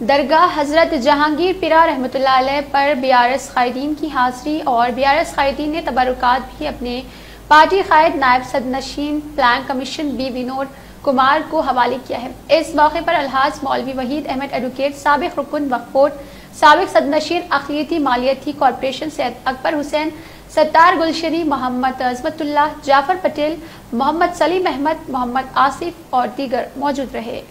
दरगाह हज़रत जहांगीर पिरा रहमत पर बी आर एस कायदीन की हाजिरी और बी आर एस कायदीन ने तबरुकात भी अपने पार्टी कायद नायब सदनशीन plan commission B Vinod Kumar को हवाले किया है। इस मौके पर अलहाज मौलवी वहीद अहमद एडवोकेट सबक रुकन वक्फोट सबक सदनशीन अखिलती मालियती कॉरपोरेशन सैद अकबर हुसैन, सत्तार गुलशरी मोहम्मद अजमतुल्ला जाफ़र पटेल, मोहम्मद सलीम अहमद, मोहम्मद आसिफ और दीगर मौजूद रहे।